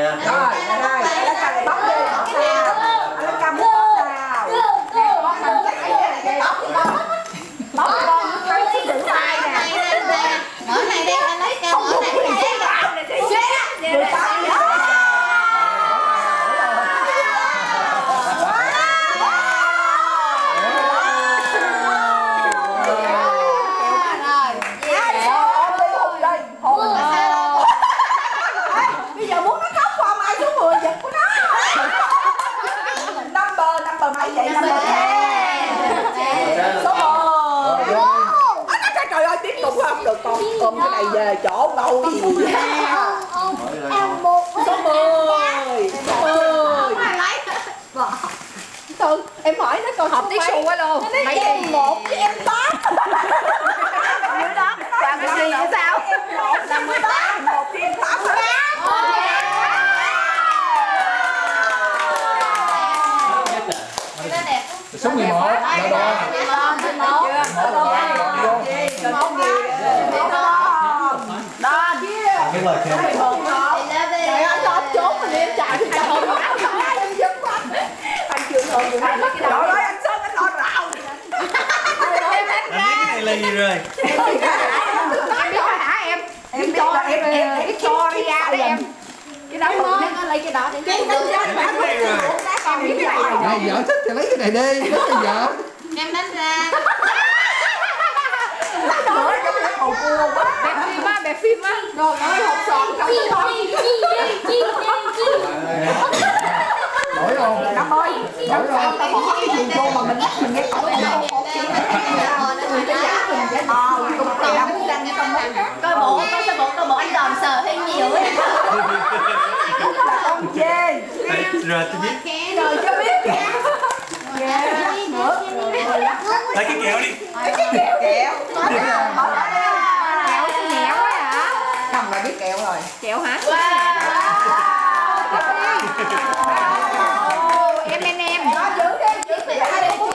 rồi đây đây là cà bắp đi là cà bắp nào bắp con thấy cái chữ hai nè Mở này đi, anh lấy cái mở này đi. người ta bây giờ muốn nó khóc qua mai số 10 giật của nó number mấy vậy number số 10 à, trời, trời ơi tiếp tục không được con. Ôm cái này về chỗ đâu gì số 10 số 10 từ em hỏi nó coi học tí xù quá luôn. Nói em một với em tám dưới đó và cái gì nữa sao em một năm mươi tám một với em tám số 11 là đo đó chứ Cái lời khen. trời ơi cho ông trốn mình em chạy thì chạy không em giật quá anh chưa thôi trời ơi anh sơn anh lo rào Anh biết cái này là gì rồi? em rồi hả em em cho em em cái cho ra đó em cái đó nó lấy cái đó đi cái rồi. Này vợ thích thì lấy cái này đi Lấy cho vợ. Em đánh ra. nữa trong cái bầu cua quá. Đẹp phim á đẹp phim á rồi ơi hộp sòn không? Có Đổi không? Năm ơi, năm sao tao bỏ cái gì vô mà mình mình nghe cậu em đâu một cái cái giá mình cái ờ cũng tiền năm đăng không hết Coi bộ, coi sao bộ, coi bộ anh đòn sờ hơi nhiều ấy. Đấy, dạ. rồi tôi biết. Rồi cho biết. Yeah, nữa Lấy cái kẹo đi. Lấy cái kẹo Kẹo. Bỏ ra Bỏ ra đi. Kẹo nhẹ quá hả Không, là biết kẹo rồi. Kẹo hả? Wow.